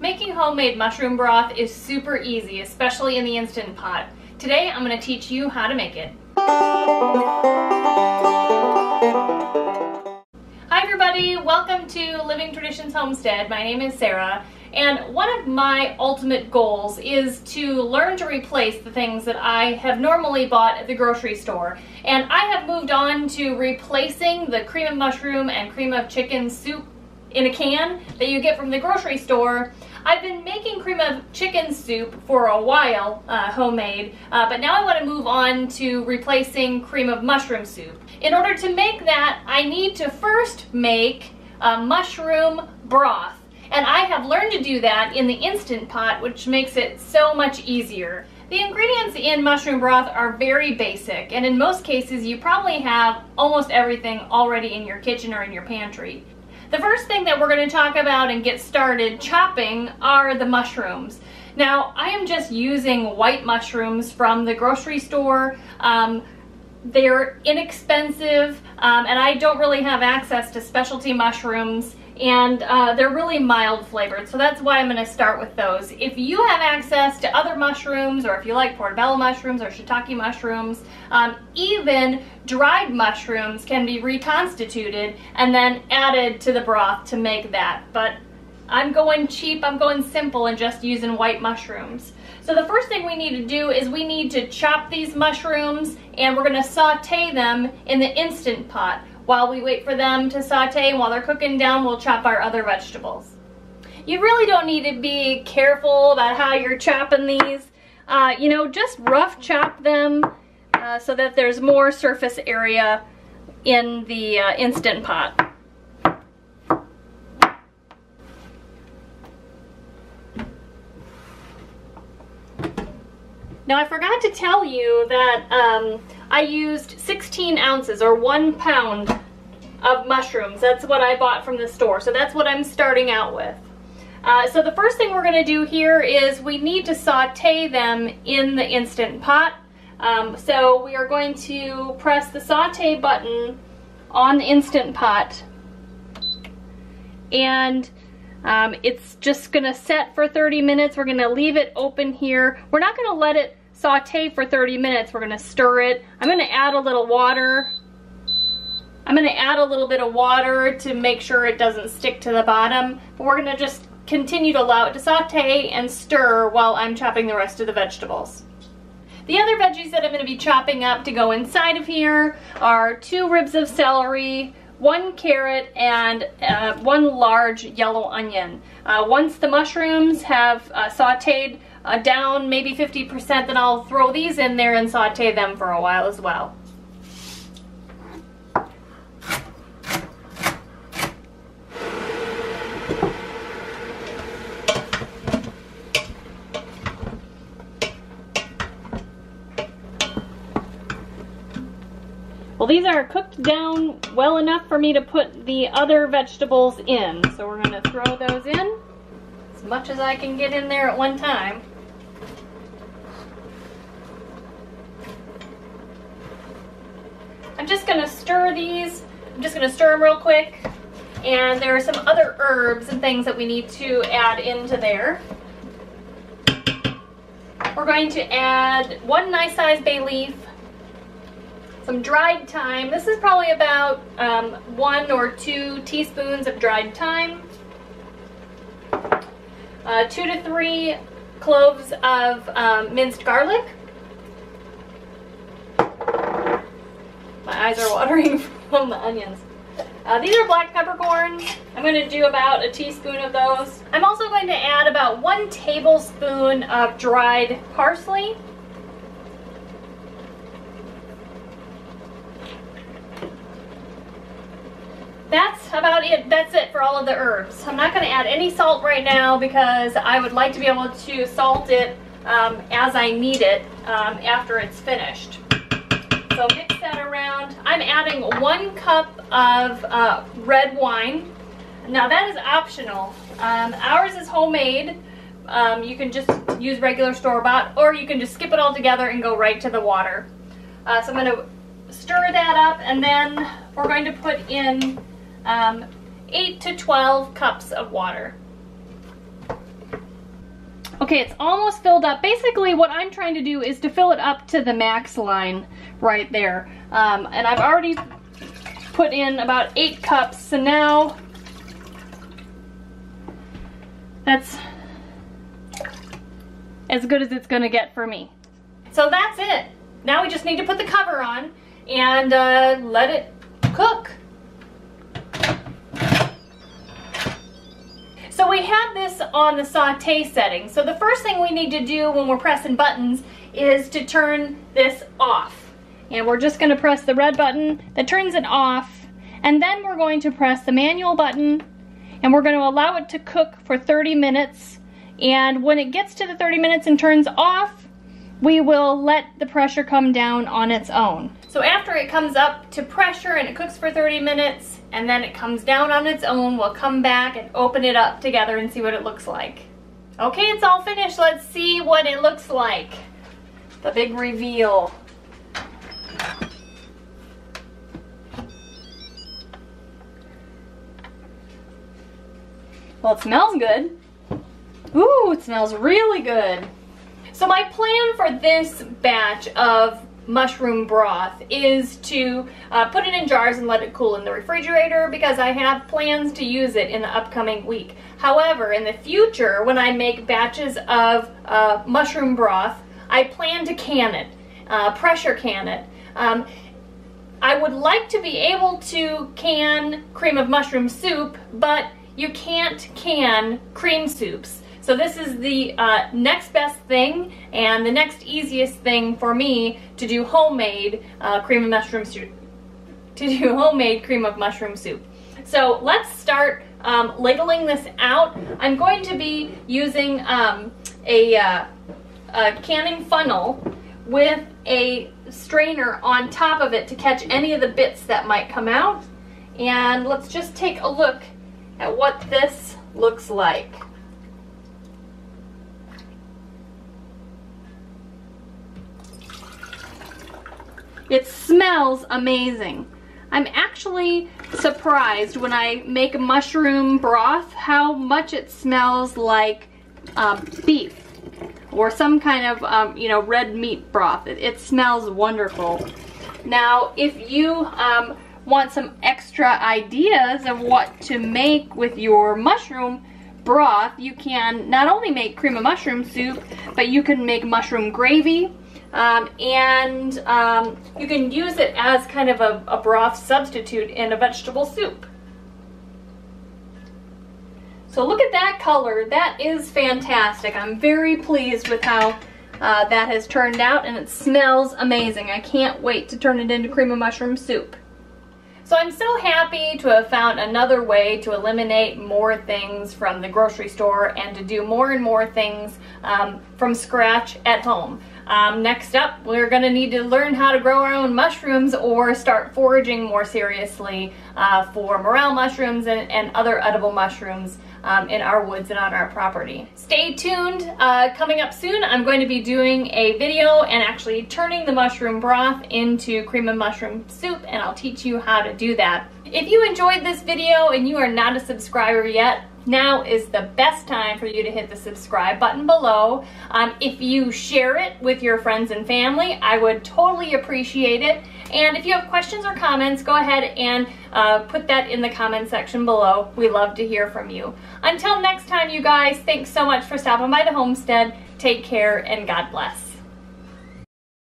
Making homemade mushroom broth is super easy, especially in the Instant Pot. Today I'm going to teach you how to make it. Hi everybody, welcome to Living Traditions Homestead. My name is Sarah and one of my ultimate goals is to learn to replace the things that I have normally bought at the grocery store. And I have moved on to replacing the cream of mushroom and cream of chicken soup in a can that you get from the grocery store I've been making cream of chicken soup for a while, uh, homemade, uh, but now I want to move on to replacing cream of mushroom soup. In order to make that, I need to first make a mushroom broth. And I have learned to do that in the Instant Pot, which makes it so much easier. The ingredients in mushroom broth are very basic, and in most cases you probably have almost everything already in your kitchen or in your pantry. The first thing that we're going to talk about and get started chopping are the mushrooms. Now, I am just using white mushrooms from the grocery store. Um, they're inexpensive, um, and I don't really have access to specialty mushrooms and uh, they're really mild flavored, so that's why I'm going to start with those. If you have access to other mushrooms, or if you like portobello mushrooms or shiitake mushrooms, um, even dried mushrooms can be reconstituted and then added to the broth to make that. But I'm going cheap, I'm going simple and just using white mushrooms. So the first thing we need to do is we need to chop these mushrooms and we're going to saute them in the Instant Pot. While we wait for them to saute and while they're cooking down, we'll chop our other vegetables. You really don't need to be careful about how you're chopping these. Uh, you know, just rough chop them uh, so that there's more surface area in the uh, Instant Pot. Now I forgot to tell you that um, I used 16 ounces or one pound of mushrooms. That's what I bought from the store. So that's what I'm starting out with. Uh, so the first thing we're going to do here is we need to saute them in the Instant Pot. Um, so we are going to press the saute button on the Instant Pot and um, it's just going to set for 30 minutes. We're going to leave it open here. We're not going to let it saute for 30 minutes. We're gonna stir it. I'm gonna add a little water. I'm gonna add a little bit of water to make sure it doesn't stick to the bottom, but we're gonna just continue to allow it to saute and stir while I'm chopping the rest of the vegetables. The other veggies that I'm going to be chopping up to go inside of here are two ribs of celery, one carrot, and uh, one large yellow onion. Uh, once the mushrooms have uh, sauteed uh, down maybe 50%, then I'll throw these in there and saute them for a while as well. These are cooked down well enough for me to put the other vegetables in. So we're going to throw those in as much as I can get in there at one time. I'm just gonna stir these. I'm just gonna stir them real quick. And there are some other herbs and things that we need to add into there. We're going to add one nice sized bay leaf, some dried thyme. This is probably about um, one or two teaspoons of dried thyme. Uh, two to three cloves of um, minced garlic. My eyes are watering from the onions. Uh, these are black peppercorns. I'm going to do about a teaspoon of those. I'm also going to add about one tablespoon of dried parsley. That's about it. That's it for all of the herbs. I'm not going to add any salt right now because I would like to be able to salt it um, as I need it um, after it's finished. So mix that around. I'm adding one cup of uh, red wine. Now that is optional. Um, ours is homemade. Um, you can just use regular store-bought or you can just skip it all together and go right to the water. Uh, so I'm going to stir that up and then we're going to put in um, 8 to 12 cups of water. Okay, it's almost filled up. Basically, what I'm trying to do is to fill it up to the max line right there. Um, and I've already put in about eight cups, so now that's as good as it's gonna get for me. So that's it. Now we just need to put the cover on and uh, let it cook. So we have this on the saute setting. So the first thing we need to do when we're pressing buttons is to turn this off. And we're just gonna press the red button that turns it off. And then we're going to press the manual button and we're gonna allow it to cook for 30 minutes. And when it gets to the 30 minutes and turns off, we will let the pressure come down on its own. So after it comes up to pressure and it cooks for 30 minutes and then it comes down on its own, we'll come back and open it up together and see what it looks like. Okay, it's all finished. Let's see what it looks like. The big reveal. Well, it smells good. Ooh, it smells really good. So my plan for this batch of mushroom broth is to uh, put it in jars and let it cool in the refrigerator because I have plans to use it in the upcoming week. However, in the future, when I make batches of uh, mushroom broth, I plan to can it, uh, pressure can it. Um, I would like to be able to can cream of mushroom soup, but you can't can cream soups. So this is the uh, next best thing and the next easiest thing for me to do homemade uh, cream of mushroom soup. To do homemade cream of mushroom soup. So let's start um, ladling this out. I'm going to be using um, a, uh, a canning funnel with a strainer on top of it to catch any of the bits that might come out. And let's just take a look at what this looks like. It smells amazing. I'm actually surprised when I make mushroom broth how much it smells like um, beef or some kind of, um, you know, red meat broth. It, it smells wonderful. Now, if you um, want some extra ideas of what to make with your mushroom broth, you can not only make cream of mushroom soup, but you can make mushroom gravy, um, and um, you can use it as kind of a, a broth substitute in a vegetable soup. So look at that color. That is fantastic. I'm very pleased with how uh, that has turned out and it smells amazing. I can't wait to turn it into cream of mushroom soup. So I'm so happy to have found another way to eliminate more things from the grocery store and to do more and more things um, from scratch at home. Um, next up, we're going to need to learn how to grow our own mushrooms or start foraging more seriously uh, for morel mushrooms and, and other edible mushrooms um, in our woods and on our property. Stay tuned. Uh, coming up soon, I'm going to be doing a video and actually turning the mushroom broth into cream of mushroom soup, and I'll teach you how to do that. If you enjoyed this video and you are not a subscriber yet, now is the best time for you to hit the subscribe button below. Um, if you share it with your friends and family, I would totally appreciate it. And if you have questions or comments, go ahead and uh, put that in the comment section below. We love to hear from you. Until next time, you guys, thanks so much for stopping by the homestead. Take care and God bless.